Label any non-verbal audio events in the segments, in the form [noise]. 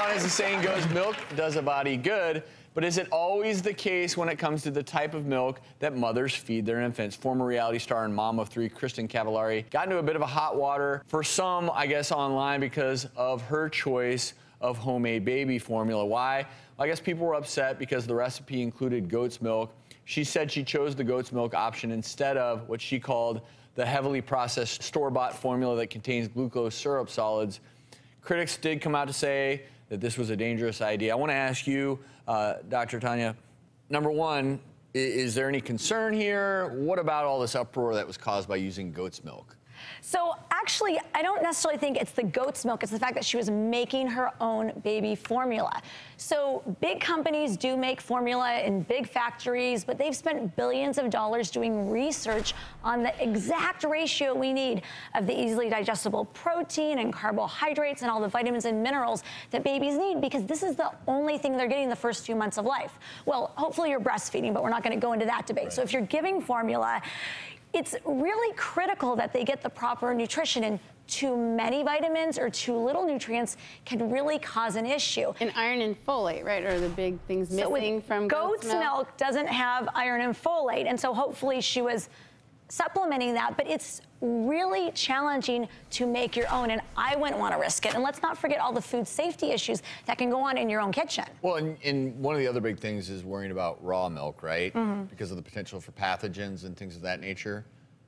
on, as the saying goes, milk does a body good. But is it always the case when it comes to the type of milk that mothers feed their infants? Former reality star and mom of three, Kristin Cavallari, got into a bit of a hot water for some, I guess, online because of her choice of homemade baby formula. Why? Well, I guess people were upset because the recipe included goat's milk. She said she chose the goat's milk option instead of what she called the heavily processed store-bought formula that contains glucose syrup solids. Critics did come out to say that this was a dangerous idea. I want to ask you, uh, Dr. Tanya, number one, is there any concern here? What about all this uproar that was caused by using goat's milk? So actually, I don't necessarily think it's the goat's milk. It's the fact that she was making her own baby formula. So big companies do make formula in big factories, but they've spent billions of dollars doing research on the exact ratio we need of the easily digestible protein and carbohydrates and all the vitamins and minerals that babies need because this is the only thing they're getting the first few months of life. Well, hopefully you're breastfeeding, but we're not going to go into that debate. So if you're giving formula, it's really critical that they get the proper nutrition and too many vitamins or too little nutrients can really cause an issue. And iron and folate, right, are the big things missing so from goat's, goat's milk. milk doesn't have iron and folate, and so hopefully she was supplementing that, but it's really challenging to make your own, and I wouldn't want to risk it. And let's not forget all the food safety issues that can go on in your own kitchen. Well, and, and one of the other big things is worrying about raw milk, right? Mm -hmm. Because of the potential for pathogens and things of that nature.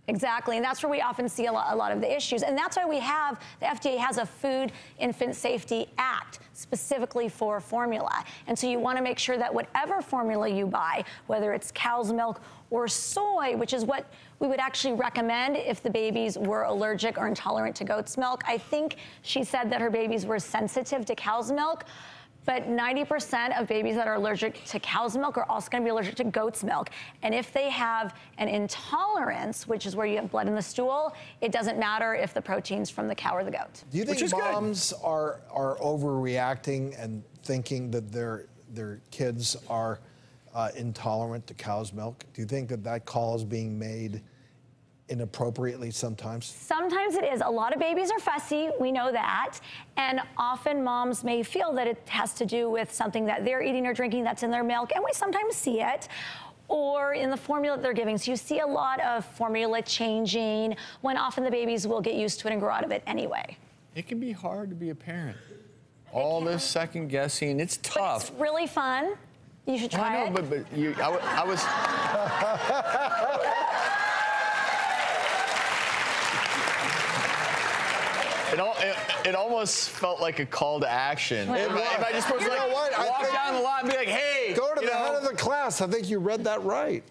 Exactly, and that's where we often see a lot, a lot, of the issues. And that's why we have, the FDA has a Food Infant Safety Act specifically for formula. And so you wanna make sure that whatever formula you buy, whether it's cow's milk or soy, which is what we would actually recommend if the babies were allergic or intolerant to goat's milk. I think she said that her babies were sensitive to cow's milk but 90% of babies that are allergic to cow's milk are also gonna be allergic to goat's milk. And if they have an intolerance, which is where you have blood in the stool, it doesn't matter if the protein's from the cow or the goat. Do you think moms are, are overreacting and thinking that their, their kids are uh, intolerant to cow's milk? Do you think that that call is being made inappropriately sometimes? Sometimes it is. A lot of babies are fussy, we know that. And often moms may feel that it has to do with something that they're eating or drinking that's in their milk, and we sometimes see it or in the formula that they're giving. So you see a lot of formula changing when often the babies will get used to it and grow out of it anyway. It can be hard to be a parent. All this second guessing, it's tough. But it's really fun. You should try well, I know, it. But, but you, I, I was. [laughs] It, all, it, it, almost felt like a call to action. If, if, I just to like, walk down the lot and be like, hey. Go to the know, head of the class. I think you read that right.